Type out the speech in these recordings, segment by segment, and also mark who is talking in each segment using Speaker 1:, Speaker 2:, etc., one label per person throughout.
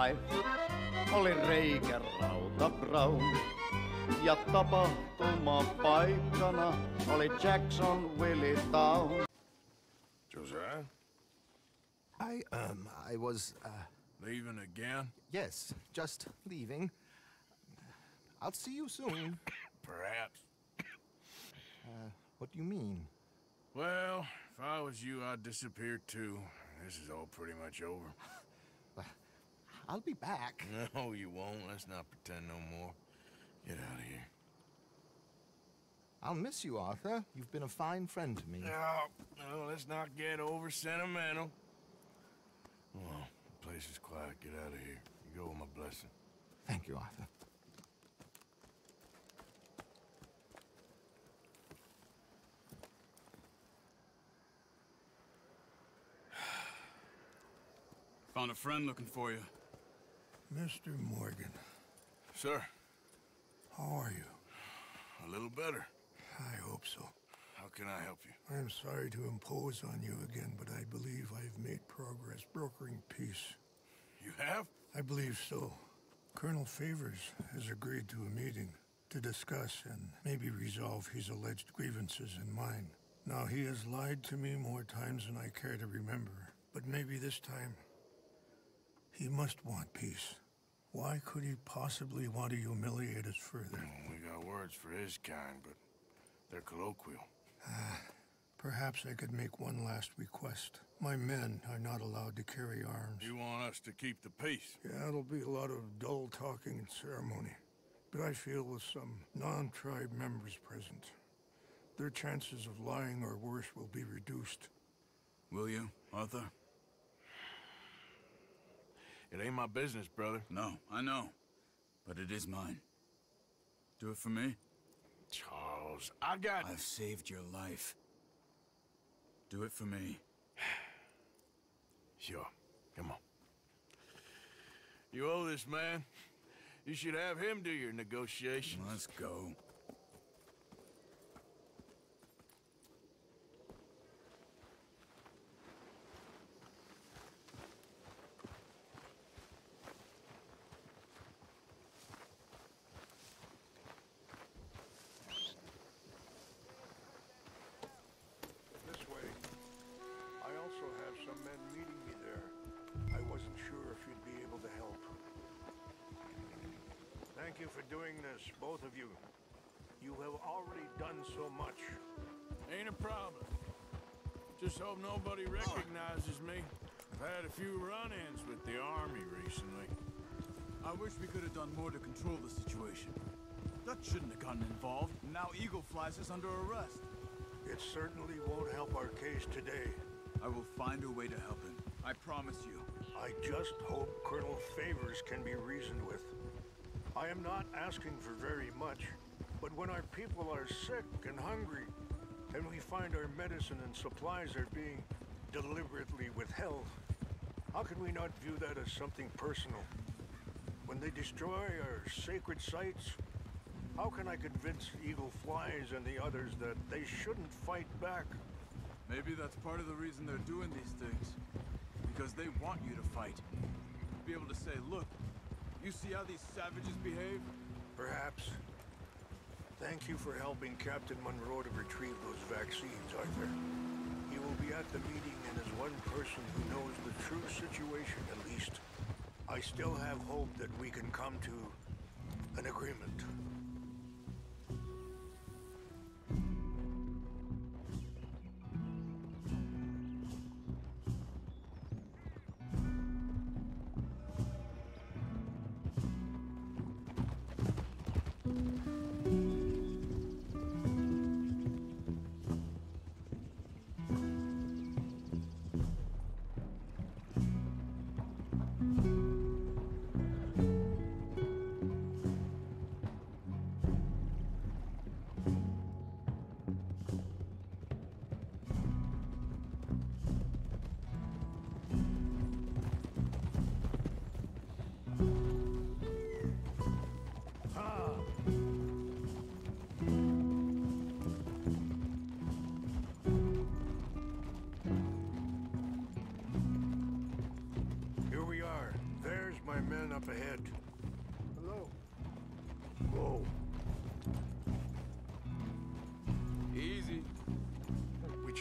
Speaker 1: Smythe oli reikerauta Brown. Ja tapahtuma paikkana oli Jackson Willie Town.
Speaker 2: Josiah?
Speaker 3: I, um, I was, uh,
Speaker 2: Leaving again?
Speaker 3: yes, just leaving. I'll see you soon.
Speaker 2: Perhaps.
Speaker 3: What do you mean?
Speaker 2: Well, if I was you, I'd disappear too. This is all pretty much over.
Speaker 3: I'll be back.
Speaker 2: No, you won't. Let's not pretend no more. Get out of here.
Speaker 3: I'll miss you, Arthur. You've been a fine friend to me.
Speaker 2: No, no, let's not get over sentimental. Well, the place is quiet. Get out of here. You go with my blessing.
Speaker 3: Thank you, Arthur.
Speaker 4: Found a friend looking for you.
Speaker 5: Mr. Morgan,
Speaker 2: Sir,
Speaker 5: how are you?
Speaker 2: a little better.
Speaker 5: I hope so.
Speaker 2: How can I help you?
Speaker 5: I'm sorry to impose on you again, but I believe I've made progress brokering peace.
Speaker 2: You have?
Speaker 5: I believe so. Colonel Favours has agreed to a meeting to discuss and maybe resolve his alleged grievances and mine. Now, he has lied to me more times than I care to remember, but maybe this time he must want peace. Why could he possibly want to humiliate us further?
Speaker 2: Well, we got words for his kind, but they're colloquial.
Speaker 5: Ah, perhaps I could make one last request. My men are not allowed to carry arms.
Speaker 2: You want us to keep the peace?
Speaker 5: Yeah, it'll be a lot of dull talking and ceremony. But I feel with some non-tribe members present, their chances of lying or worse will be reduced.
Speaker 4: Will you, Arthur?
Speaker 2: It ain't my business, brother.
Speaker 4: No, I know. But it is mine. Do it for me?
Speaker 2: Charles, I got...
Speaker 4: I've saved your life. Do it for me.
Speaker 2: Sure. Come on. You owe this man. You should have him do your negotiations.
Speaker 4: Let's go.
Speaker 5: Thank doing this, both of you. You have already done so much.
Speaker 2: Ain't a problem. Just hope nobody recognizes me. I've had a few run-ins with the army recently.
Speaker 4: I wish we could have done more to control the situation. Dutch shouldn't have gotten involved. Now Eagle flies us under arrest.
Speaker 5: It certainly won't help our case today.
Speaker 4: I will find a way to help him. I promise you.
Speaker 5: I just hope Colonel Favours can be reasoned with. I am not asking for very much, but when our people are sick and hungry, and we find our medicine and supplies are being deliberately withheld, how can we not view that as something personal? When they destroy our sacred sites, how can I convince Eagle Flies and the others that they shouldn't fight back?
Speaker 4: Maybe that's part of the reason they're doing these things. Because they want you to fight. Be able to say, look, you see how these savages behave?
Speaker 5: Perhaps. Thank you for helping Captain Monroe to retrieve those vaccines, Arthur. He will be at the meeting and is one person who knows the true situation at least. I still have hope that we can come to an agreement.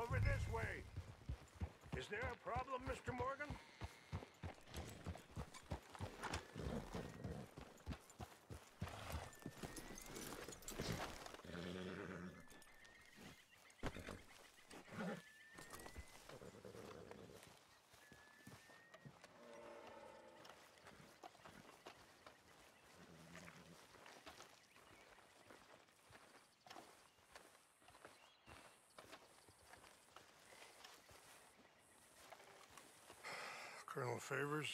Speaker 5: Over this way. Is there a problem, Mr. Morgan? Colonel Favours,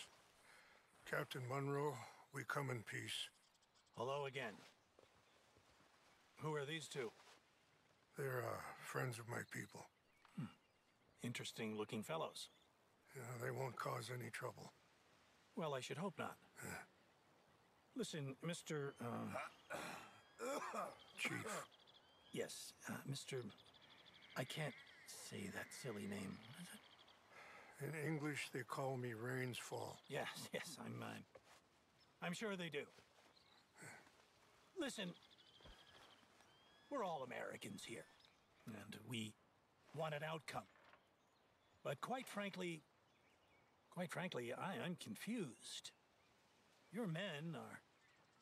Speaker 5: Captain Monroe, we come in peace.
Speaker 6: Hello again. Who are these two?
Speaker 5: They're uh, friends of my people.
Speaker 6: Interesting looking fellows.
Speaker 5: Yeah, they won't cause any trouble.
Speaker 6: Well, I should hope not. Listen, Mr. Uh,
Speaker 5: Chief,
Speaker 6: yes, uh, Mr. I can't say that silly name.
Speaker 5: In English they call me Rains Fall.
Speaker 6: Yes, yes, I'm. Uh, I'm sure they do. Listen, we're all Americans here, and we want an outcome. But quite frankly, quite frankly, I am confused. Your men are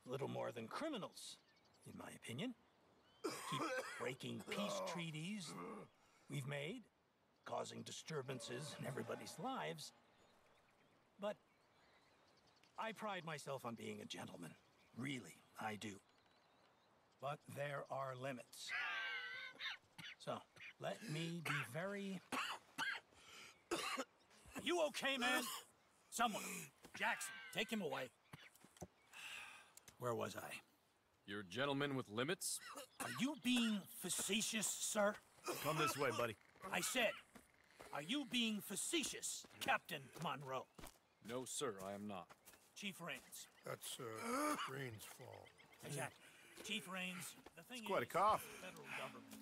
Speaker 6: little more than criminals, in my opinion. Keep breaking peace treaties we've made, causing disturbances in everybody's lives. But I pride myself on being a gentleman. Really, I do. But there are limits. So, let me be very. Are you okay, man? Someone. Jackson, take him away. Where was I?
Speaker 7: You're a gentleman with limits?
Speaker 6: Are you being facetious, sir?
Speaker 7: Come this way, buddy.
Speaker 6: I said, are you being facetious, Captain Monroe?
Speaker 7: No, sir, I am not.
Speaker 6: Chief Rains.
Speaker 5: That's uh, Rains Fall.
Speaker 6: Exactly. Chief Rains, the thing it's
Speaker 8: quite a cough.
Speaker 6: federal government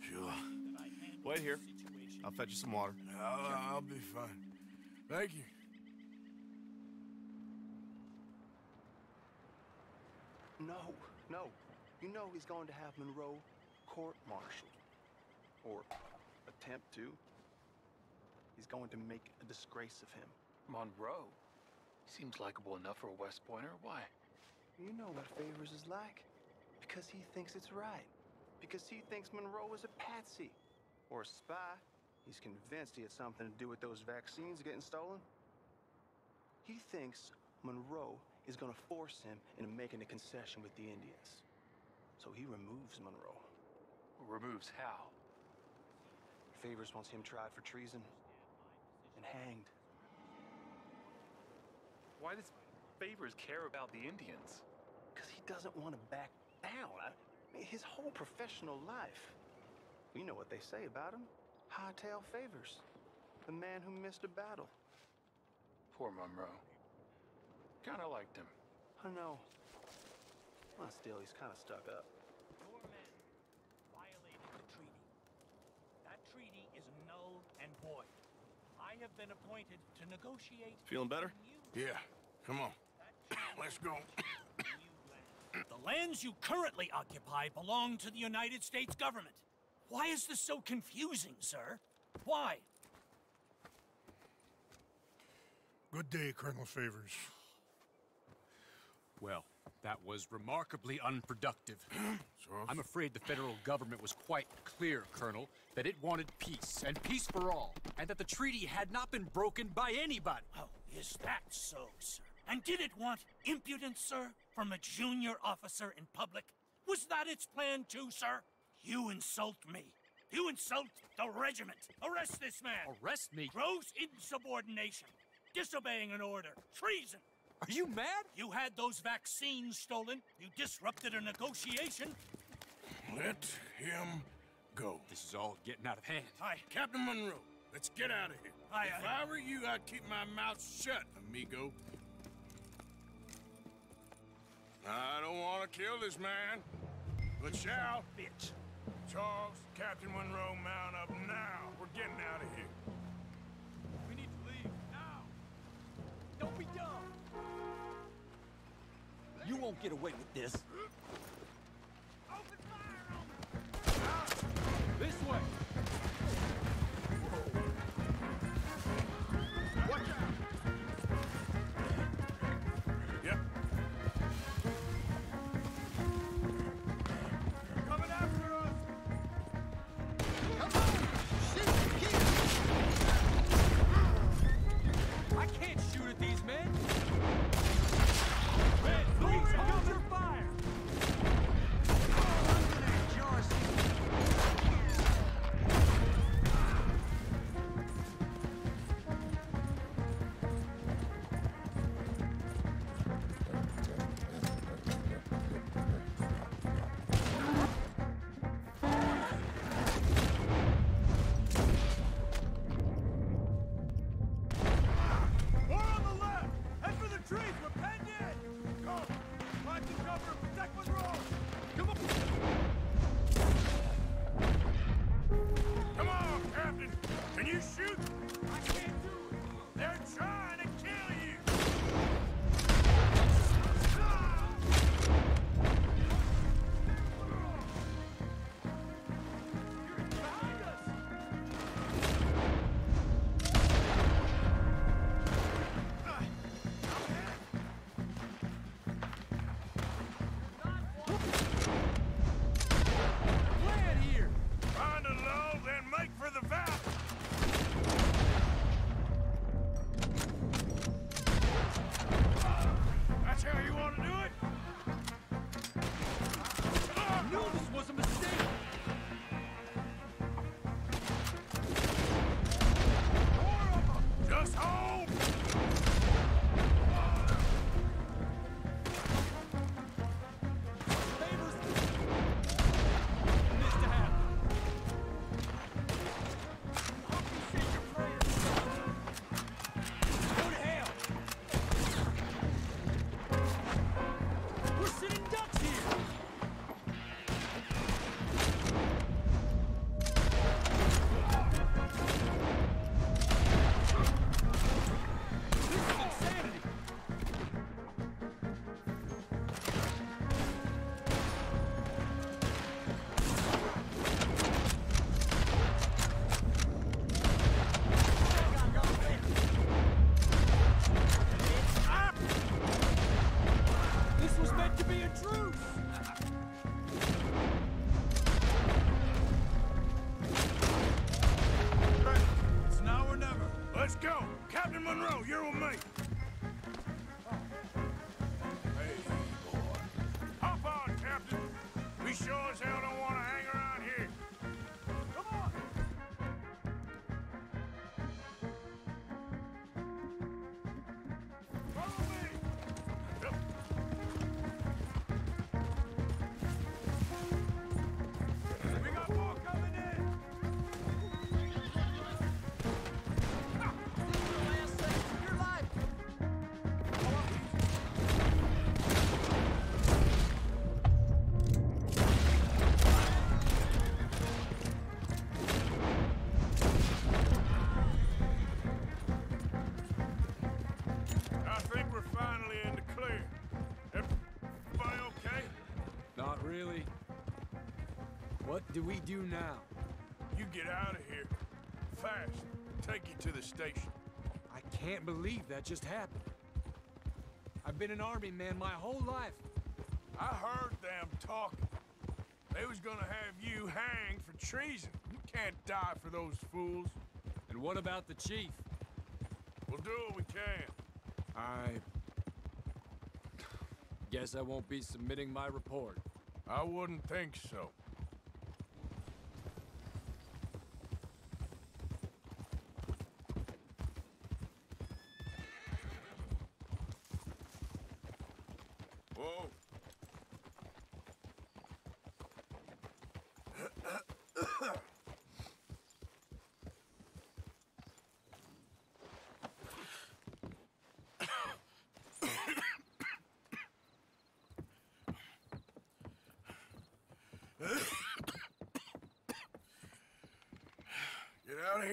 Speaker 8: Sure.
Speaker 6: that I handle
Speaker 8: Wait here. I'll fetch you some water.
Speaker 4: I'll, I'll be fine. Thank you.
Speaker 9: No, no. You know he's going to have Monroe court-martialed. Or attempt to. He's going to make a disgrace of him.
Speaker 10: Monroe? Seems likable enough for a West Pointer. Why?
Speaker 9: You know what Favours is like. Because he thinks it's right. Because he thinks Monroe is a patsy. Or a spy. He's convinced he had something to do with those vaccines getting stolen. He thinks Monroe is gonna force him into making a concession with the Indians. So he removes Monroe.
Speaker 10: Removes how?
Speaker 9: Favours wants him tried for treason and hanged.
Speaker 10: Why does Favours care about the Indians?
Speaker 9: Because he doesn't want to back down. I mean, his whole professional life. You know what they say about him. Hightail Favours. The man who missed a battle.
Speaker 10: Poor Monroe. Kinda liked him.
Speaker 9: I know. Well, still, he's kind of stuck up.
Speaker 6: Your men violated the treaty. That treaty is null and void. I have been appointed to negotiate.
Speaker 8: Feeling better?
Speaker 4: Yeah, come on. Let's go.
Speaker 6: The lands you currently occupy belong to the United States government. Why is this so confusing, sir? Why?
Speaker 5: Good day, Colonel Favours.
Speaker 7: Well, that was remarkably unproductive.
Speaker 4: So,
Speaker 7: I'm afraid the federal government was quite clear, Colonel, that it wanted peace, and peace for all, and that the treaty had not been broken by anybody.
Speaker 6: Oh, Is that so, sir? And did it want impudence, sir, from a junior officer in public? Was that its plan too, sir? You insult me. You insult the regiment. Arrest this man.
Speaker 7: Arrest me?
Speaker 6: Gross insubordination. Disobeying an order. Treason.
Speaker 7: Are you mad?
Speaker 6: You had those vaccines stolen. You disrupted a negotiation.
Speaker 2: Let him go.
Speaker 7: This is all getting out of hand.
Speaker 6: Hi.
Speaker 2: Captain Monroe, let's get out of here.
Speaker 6: I,
Speaker 2: if
Speaker 6: I-
Speaker 2: I were you, I'd keep my mouth shut, amigo. I don't want to kill this man, but shall.
Speaker 6: bitch.
Speaker 2: Charles, Captain Monroe, mount up now. We're getting out of here.
Speaker 4: We need to leave now. Don't be dumb.
Speaker 8: You won't get away with this.
Speaker 7: This way!
Speaker 2: Captain Monroe, you're with me! Hey, boy. Hop on, Captain! We sure as hell don't want to hang around
Speaker 7: we do now?
Speaker 2: You get out of here. Fast. Take you to the station.
Speaker 7: I can't believe that just happened. I've been an army man my whole life.
Speaker 2: I heard them talking. They was gonna have you hanged for treason. You can't die for those fools.
Speaker 7: And what about the chief?
Speaker 2: We'll do what we can.
Speaker 7: I... Guess I won't be submitting my report.
Speaker 2: I wouldn't think so. Whoa. Get out of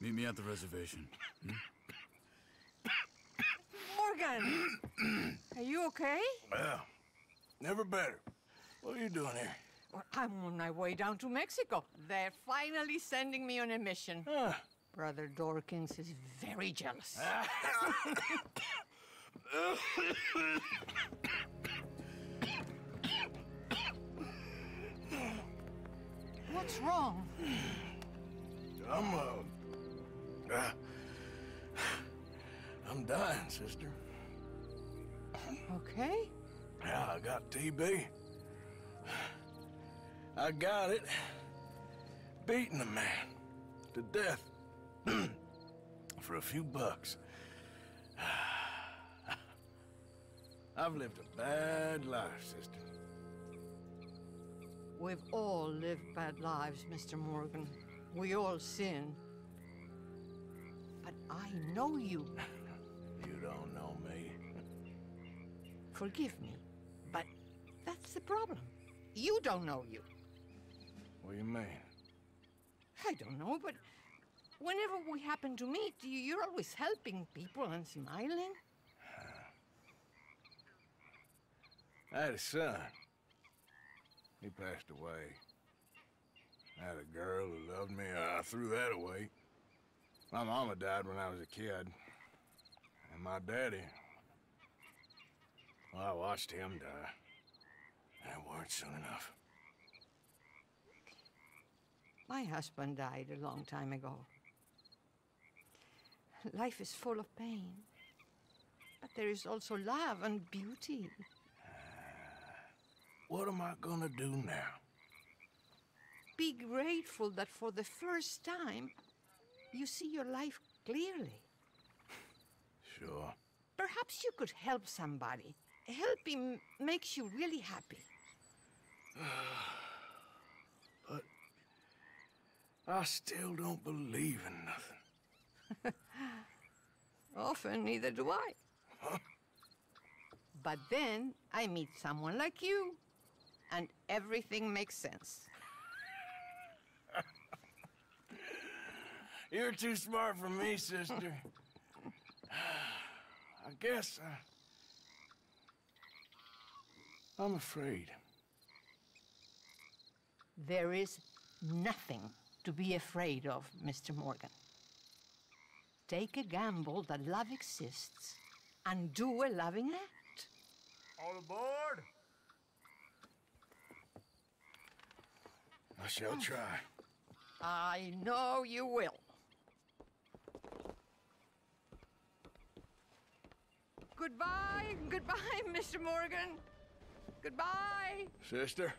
Speaker 7: Meet me at the reservation.
Speaker 11: Morgan! Are you okay?
Speaker 2: Well, never better. What are you doing here?
Speaker 11: Well, I'm on my way down to Mexico. They're finally sending me on a mission.
Speaker 2: Ah.
Speaker 11: Brother Dorkins is very jealous. What's wrong?
Speaker 2: I'm, uh, uh, I'm dying, sister.
Speaker 11: Okay?
Speaker 2: Yeah, I got TB. I got it. Beating a man to death for a few bucks. I've lived a bad life, sister.
Speaker 11: We've all lived bad lives, Mr. Morgan. We all sin. I know you.
Speaker 2: You don't know me.
Speaker 11: Forgive me, but that's the problem. You don't know you.
Speaker 2: What do you mean?
Speaker 11: I don't know, but whenever we happen to meet, you- you're always helping people and smiling.
Speaker 2: I had a son. He passed away. I had a girl who loved me. I threw that away. My mama died when I was a kid. And my daddy... Well, I watched him die. And it weren't soon enough.
Speaker 11: My husband died a long time ago. Life is full of pain. But there is also love and beauty.
Speaker 2: Ah, what am I gonna do now?
Speaker 11: Be grateful that for the first time, you see your life clearly.
Speaker 2: Sure.
Speaker 11: Perhaps you could help somebody. Helping makes you really happy.
Speaker 2: But I still don't believe in nothing.
Speaker 11: Often, neither do I. But then I meet someone like you, and everything makes sense.
Speaker 2: You're too smart for me, sister. I guess I... I'm afraid.
Speaker 11: There is nothing to be afraid of, Mr. Morgan. Take a gamble that love exists and do a loving act.
Speaker 2: All aboard! I shall try.
Speaker 11: I know you will. Goodbye, goodbye, Mr. Morgan. Goodbye.
Speaker 2: Sister?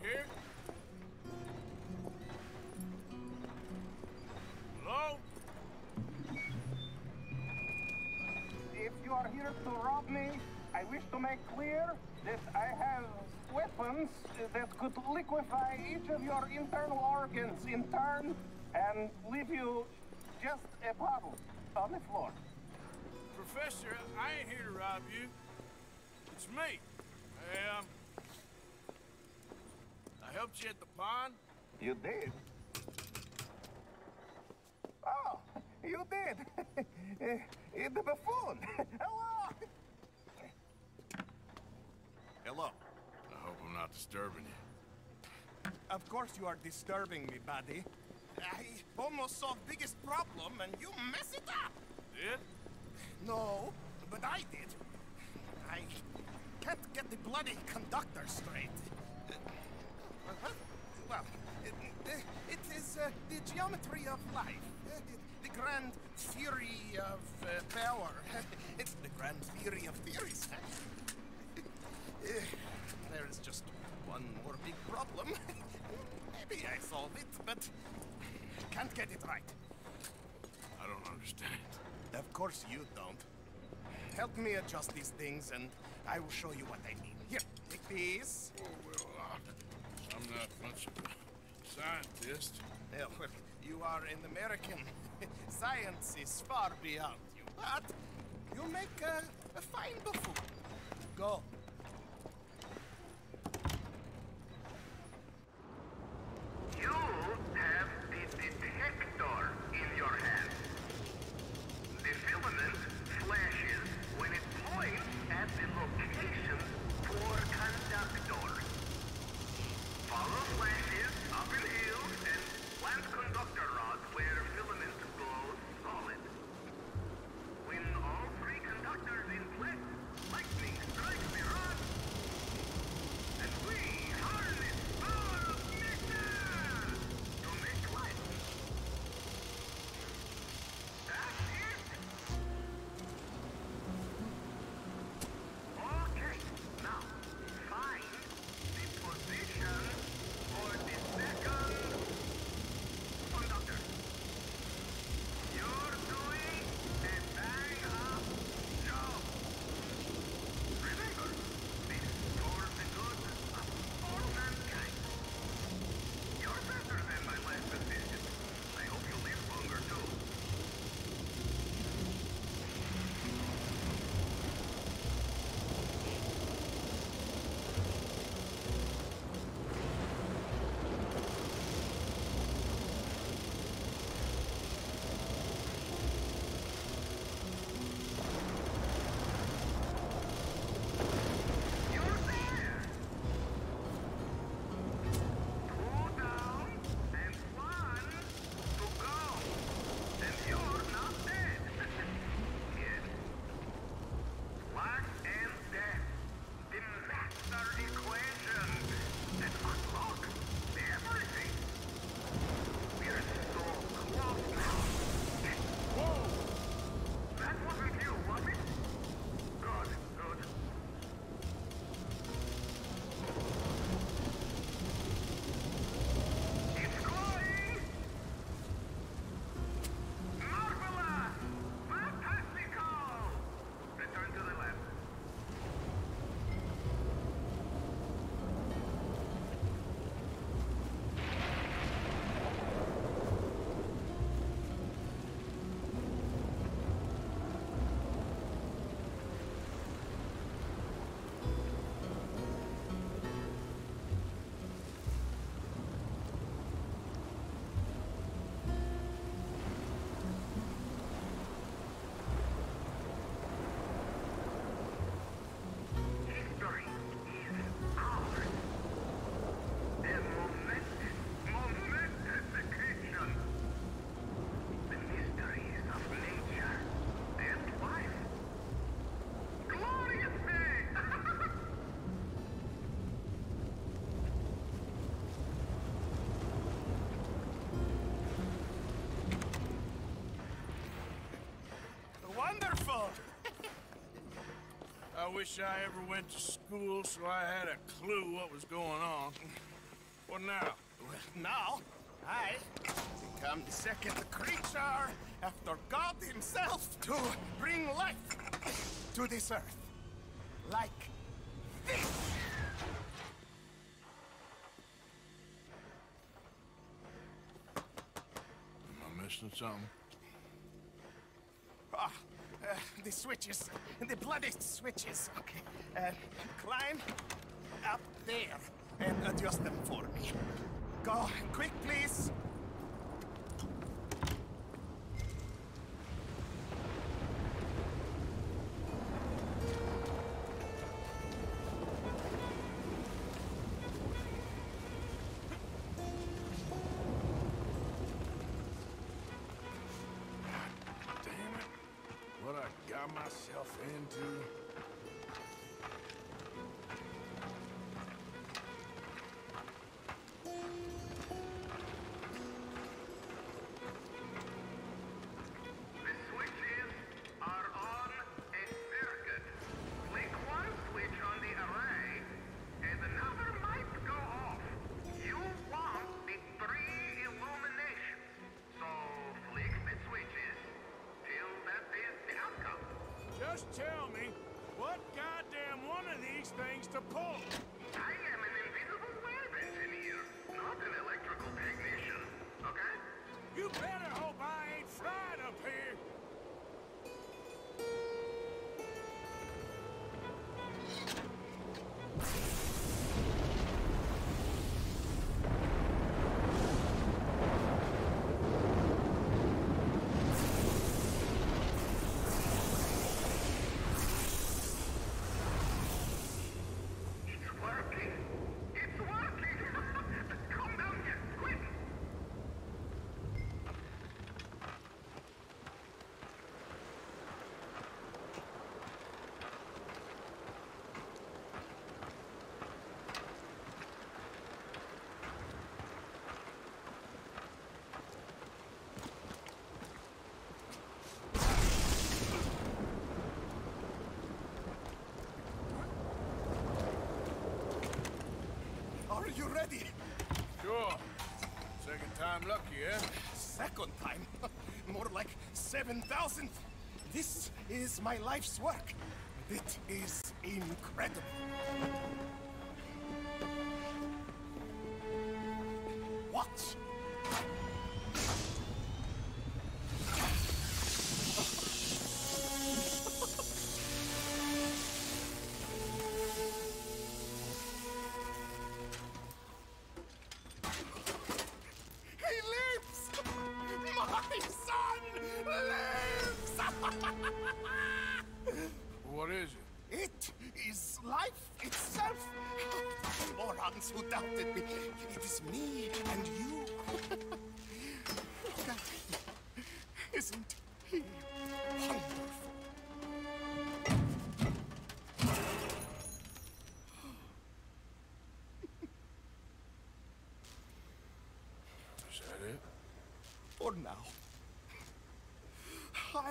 Speaker 2: Here? Hello?
Speaker 12: If you are here to rob me, I wish to make clear that I have weapons that could liquefy each of your internal organs in turn and leave you just a puddle on the floor.
Speaker 2: Professor, I ain't here to rob you. It's me. I, um... I helped you at the pond.
Speaker 12: You did? Oh, you did. Uh, the buffoon. Hello.
Speaker 2: Hello. I hope I'm not disturbing you.
Speaker 12: Of course you are disturbing me, buddy. I almost solved biggest problem and you mess it up.
Speaker 2: Did?
Speaker 12: No, but I did. I can't get the bloody conductor straight. Uh, well, it, it is uh, the geometry of life. The grand theory of uh, power. it's the grand theory of theories. There is just one more big problem. Maybe I solve it, but I can't get it right.
Speaker 2: I don't understand.
Speaker 12: Of course you don't. Help me adjust these things and I will show you what I mean. Here, take these.
Speaker 2: Oh, well, uh, I'm not much of a scientist.
Speaker 12: Well, you are an American. Science is far beyond you, but you make a, a fine buffoon. Go.
Speaker 13: I
Speaker 2: wish I ever went to school so I had a clue what was going on. What now?
Speaker 14: Well, now, I become the second creature after God himself to bring life to this earth. Like this.
Speaker 2: Am I missing something?
Speaker 14: Ah, uh, the switches. The bloody switches. Okay. Uh, climb up there and adjust them for me. Go quick, please.
Speaker 2: To pull. Time lucky, eh?
Speaker 14: Second time? More like 7,000. This is my life's work. It is incredible.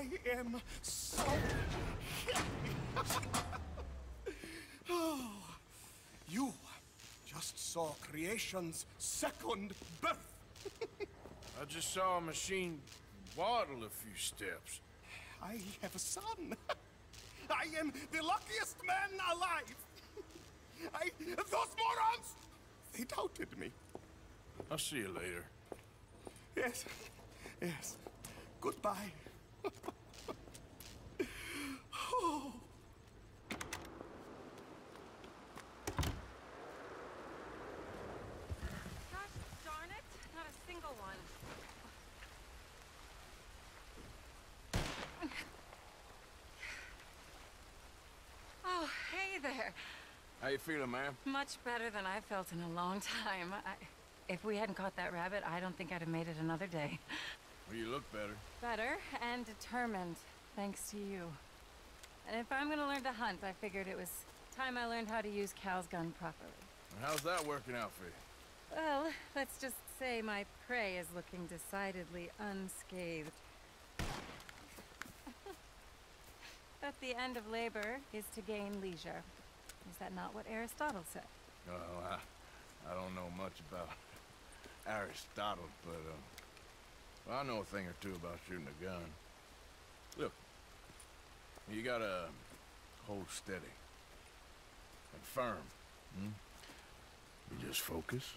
Speaker 14: I am so happy. oh, you just saw creation's second birth.
Speaker 2: I just saw a machine waddle a few steps.
Speaker 14: I have a son. I am the luckiest man alive. I, those morons, they doubted me.
Speaker 2: I'll see you later.
Speaker 14: Yes, yes. Goodbye. oh.
Speaker 15: Gosh darn it, not a single one. Oh, hey there.
Speaker 2: How you feeling, man?
Speaker 15: Much better than I felt in a long time. I, if we hadn't caught that rabbit, I don't think I'd have made it another day.
Speaker 2: Well, you look better.
Speaker 15: Better and determined, thanks to you. And if I'm gonna learn to hunt, I figured it was time I learned how to use Cal's gun properly.
Speaker 2: How's that working out for you?
Speaker 15: Well, let's just say my prey is looking decidedly unscathed. but the end of labor is to gain leisure. Is that not what Aristotle said?
Speaker 2: Well, I, I don't know much about Aristotle, but, uh, well, I know a thing or two about shooting a gun. Look, you gotta hold steady and firm. Hmm? You just focus,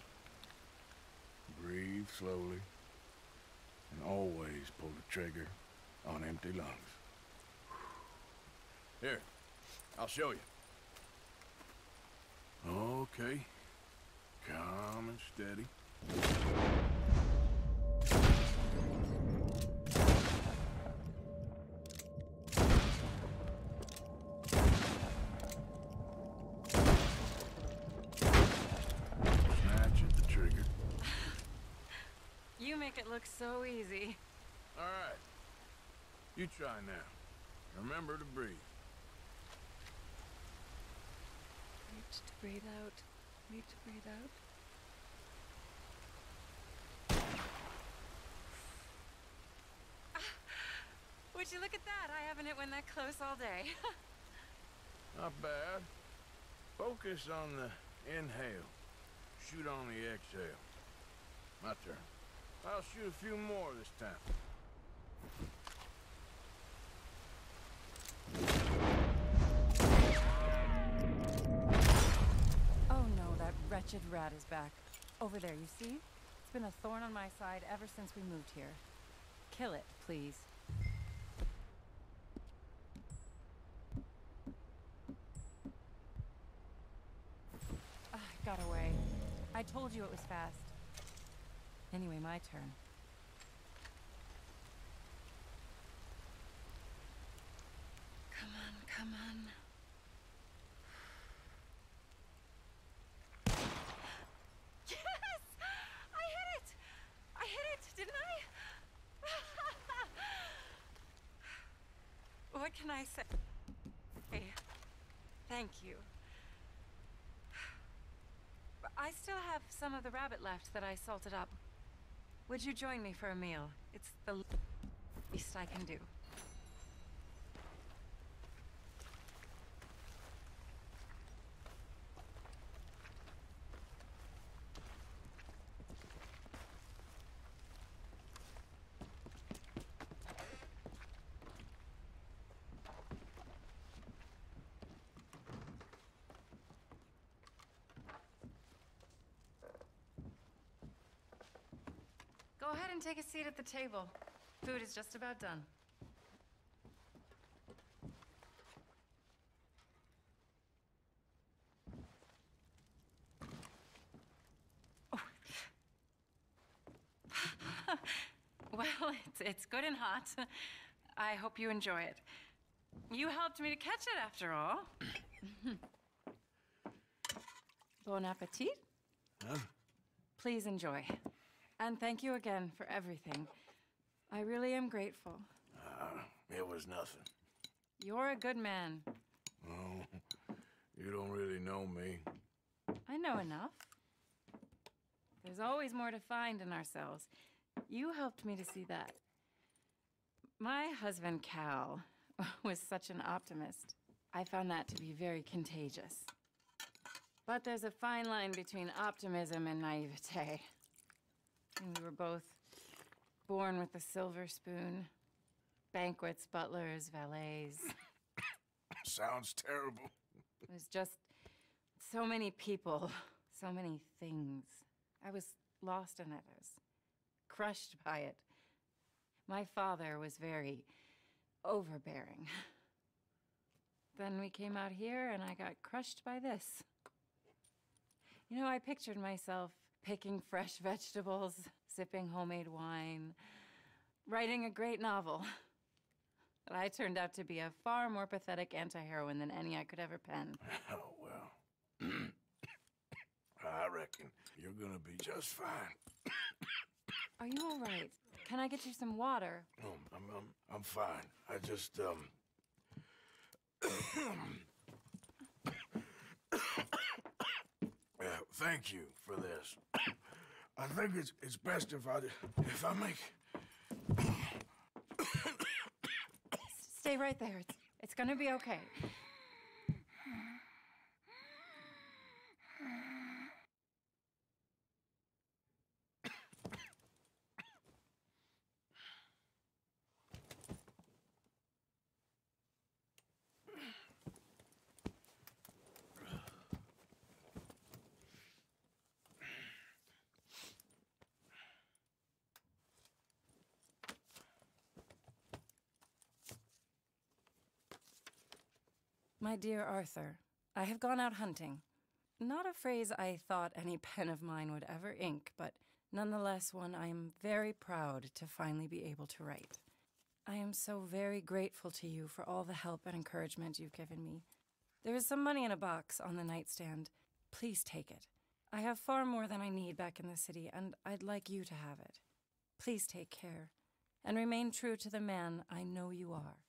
Speaker 2: breathe slowly, and always pull the trigger on empty lungs. Here, I'll show you. Okay. Calm and steady. Snatch at the trigger.
Speaker 15: You make it look so easy.
Speaker 2: All right. You try now. Remember to breathe.
Speaker 15: Wait to breathe out. Wait to breathe out. Ah, Would you look at that? I haven't hit one that close all day.
Speaker 2: Not bad. Focus on the inhale. Shoot on the exhale. My turn. I'll shoot a few more this time.
Speaker 15: Wretched rat is back. Over there, you see? It's been a thorn on my side ever since we moved here. Kill it, please. Ah, it got away. I told you it was fast. Anyway, my turn. Come on, come on. Yes! I hit it! I hit it, didn't I? what can I say? Hey, eh, thank you. I still have some of the rabbit left that I salted up. Would you join me for a meal? It's the least I can do. Take a seat at the table. Food is just about done. Oh. well, it's, it's good and hot. I hope you enjoy it. You helped me to catch it, after all. bon appetit.
Speaker 2: Huh?
Speaker 15: Please enjoy. And thank you again for everything. I really am grateful.
Speaker 2: Uh, it was nothing.
Speaker 15: You're a good man.
Speaker 2: Oh, you don't really know me.
Speaker 15: I know enough. There's always more to find in ourselves. You helped me to see that. My husband, Cal, was such an optimist. I found that to be very contagious. But there's a fine line between optimism and naivete. And we were both born with a silver spoon. Banquets, butlers, valets.
Speaker 2: Sounds terrible.
Speaker 15: It was just so many people, so many things. I was lost in it. I was crushed by it. My father was very overbearing. Then we came out here and I got crushed by this. You know, I pictured myself picking fresh vegetables, sipping homemade wine, writing a great novel. But I turned out to be a far more pathetic anti heroine than any I could ever pen.
Speaker 2: Oh, well. I reckon you're gonna be just fine.
Speaker 15: Are you all right? Can I get you some water?
Speaker 2: No, I'm, I'm, I'm fine. I just, um... yeah, thank you for this. I think it's, it's best if I, if I make...
Speaker 15: Stay right there. It's, it's gonna be okay. My dear Arthur, I have gone out hunting. Not a phrase I thought any pen of mine would ever ink, but nonetheless one I am very proud to finally be able to write. I am so very grateful to you for all the help and encouragement you've given me. There is some money in a box on the nightstand. Please take it. I have far more than I need back in the city, and I'd like you to have it. Please take care, and remain true to the man I know you are.